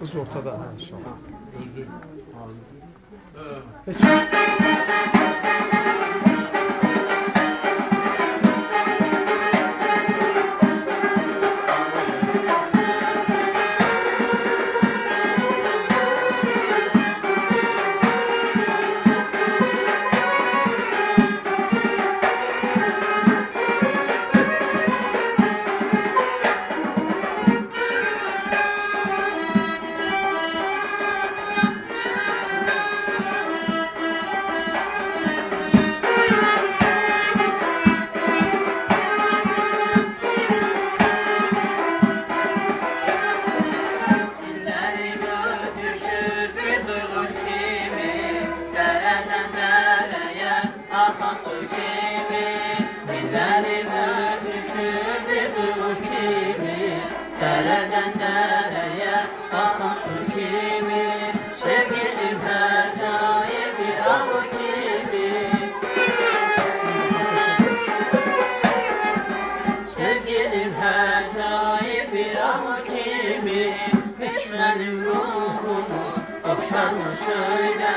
Kız ortada. Ha, şu an. Peki. Dereden dereye su kimi Sevgilim her bir avu kimi Sevgilim her bir ama kimi. Geçmedim ruhumu okşar mı söyle.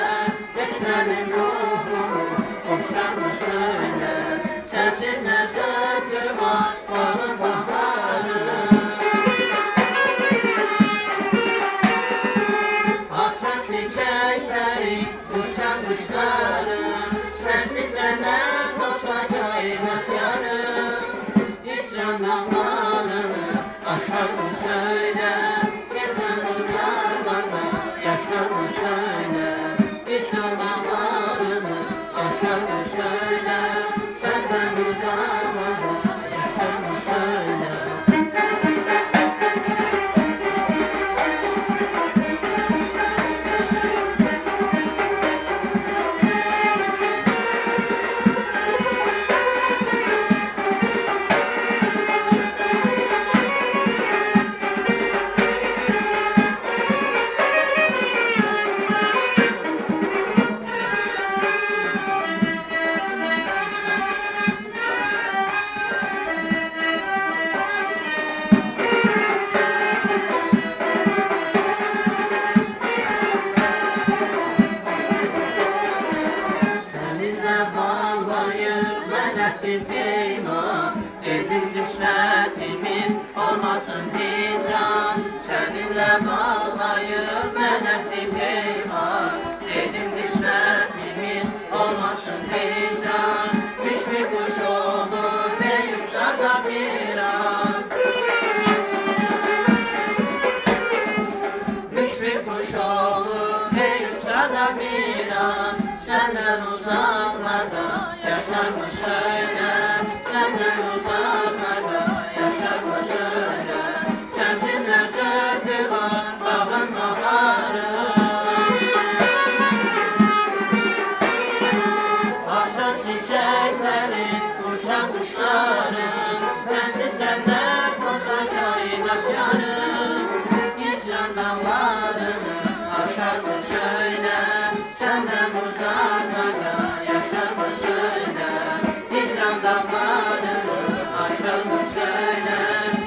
Geçmedim ruhumu söyle Sensiz ne var? Onun baharı. Akşam çiçekleri, uçan kuşlarım Sensiz cennet olsa kainat yarım Hiç anlamadım, aşar mı söyle. Cennet uzaklarda, yaşar mı söyle. Hiç aşar mı söyle peyman. Dedim kısmetimiz olmasın hicran. Seninle bağlayıp melektim peyman. Dedim kısmetimiz olmasın hicran. Hiçbir kuş olur ne yutsa da bir an. Hiçbir kuş olur ne da bir an Senden uzaklarda yaşar mı söyle Senden uzaklarda yaşar mı söyle Sensiz ne söndü var bağın baharı. Açan çiçekleri, uçan kuşların Sensiz cennet olsa kainat yarım Hiç anlamlarını aşar mı söyle Hiç anlamlarını aşar mı söyle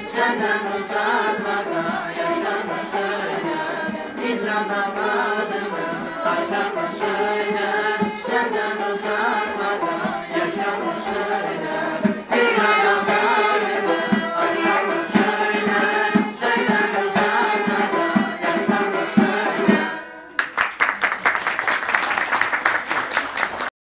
Senden uzaklarda anlamlarını aşar mı söyle Senden uzaklarda